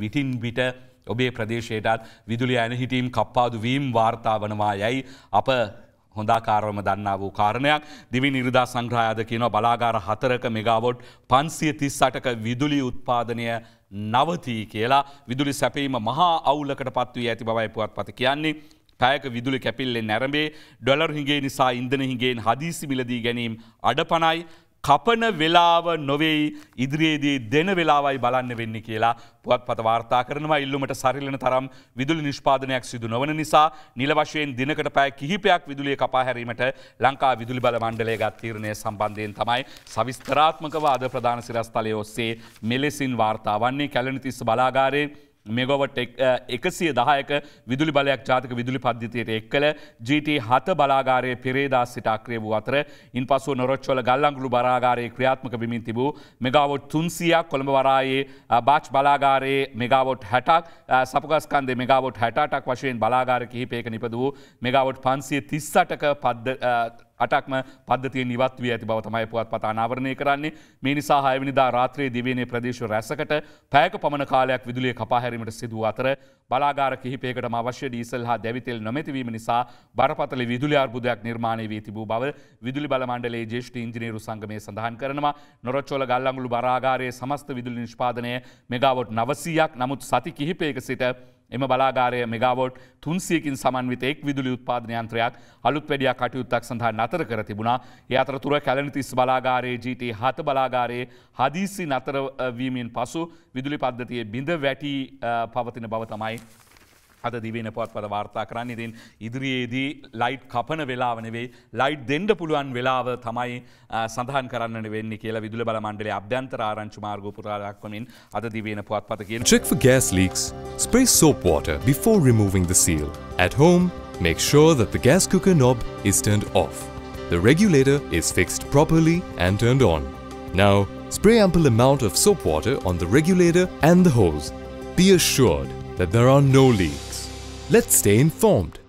විටින් බිට ඔබේ ප්‍රදේශයටත් විදුලි ඇන හිටීම් කප්පාදු වීම් වාර්තා වනවා යැයි. අප හොඳාකාරවම දන්නා වූ කාරණයක්. දිවි නිර්දා සංග්‍රහයද කියනවා බලාගාර හතරක මෙගාවොට් පන්සිය තිස් අටක විදුලි උත්පාදනය නවතී කියලා. විදුලි සැපීම මහා අවුලකට පත්වී ඇති බවයි පුවත් පත කියන්නේ. පැයක විදුලි කැපිල්ලෙන් නැරඹේ ඩොලර් හිගේ නිසා ඉන්දන හිගේෙන් හදිසි මිලදී ගැනීම් අඩපනයි කපන වෙලාව නොවෙයි ඉදිරියේදී දෙන වෙලාවයි බලන්න වෙන්න කියලා පුවත් පත වාර්තා කරනවා. ඉල්ලුමට සරිලන තරම් විදුලි නිෂ්පාදනයක් සිදු නොවන නිසා නිල වශයෙන් දිනකට පෑ කිහිපයක් විදුලිය කපා හැරීමට ලංකා විදුලි බල මණ්ඩලය ගත් තීරණය සම්බන්ධයෙන් තමයි සවිස්තරාත්මකව අද ප්‍රධාන සිරස්තලය ඔස්සේ මෙලෙසින් වාර්තා වන්නේ. කැලනිතිස්ස බලාගාරයේ මෙගොවට එකසිය දහයක විදුලි බලයක් ජාතක විදුලි පද්ධතියට එක් කළ GT හත බලාගාරය පෙරේදා සිට අක්‍රය වූ අතර ඉන් පසු නොරොච්චොල ගල්ලංගුළු බරාගාරයේ ක්‍රියාත්මක විමින් තිබූ මෙගාවොට් තුන්සියක් කොළඹ වරායේ බාච් බලාගාරයේ මෙගාවොට් හැටක් සපගස්කන්දේ මෙගාවොට් හැටක් වශයෙන් බලාගාර කිහිපයක නිපද වූ මෙගාවොට් පන්සිය තිස්සටක පද්ද අටක්ම පද්ධතිය නිවත් වී ඇති බව තමයි පුවත් පත අනාවරණය කරන්නේ. මේ නිසා හයවනිදා රාත්‍රයේ දිවනේ ප්‍රදේශ රැසකට පැයක පමණ කාලයක් විදුලිය කපාහැරීමට සිදුව අතර බලාගාර කිහිපයකට අවශ්‍ය ඩීසල් හා දැවිතෙල් නොමැතිවීම නිසා බරපතල විදුලි අර්බුදයක් නිර්මාණය වී තිබූ බව විදුලි බලමණ්ඩලේ ජේෂ්ඨ ඉංජිනේරු සංගමය සඳහන් කරනවා. නොරොච්චෝල ගල්ලංගුළු බරාගාරයේ සමස්ත විදුලි නිෂ්පාදනය මෙගාවොට් නවසීයක්. නමුත් සති කිහිපයක සිට එම බලාගාරය මෙගාවෝට් තුන්සියකින් සමන්විත එක් විදුලි උත්පාදනයන්ත්‍රයක් අලුත් වැඩියක් කටයුත්තක් සඳහා නතර කර තිබුණා. ඒ අතරතුර කැලනිතිස් බලාගාරයේ ජීට හත බලාගාරයේ හදිසි නතරවීමෙන් පසු විදුලි පද්ධතිය බිඳ වැටී පවතින බව තමයි අද දිවෙන පොත් පද වාර්තා කරන්න ඉතින් ඉදිරියේදී ලයිට් කපන වෙලාවනවෙයි ලයිට් දෙන්ඩ පුළුවන් වෙලාව තමයි සඳහන් කරන්න වෙන්න කියලා විදුල බල මණ්ඩලේ අභ්‍යන්තර ආරංචි මාර්ග පුරාදක්වමින් අද දිවෙන පුවත් පත කියන Check for gas leaks. Spray soap water before removing the seal. At home, make sure that the gas cooker knob is turned off. The regulator is fixed properly and turned on. Now, spray ample amount of soap water on the regulator and the hose. Be assured that there are no leaks. Let's stay informed.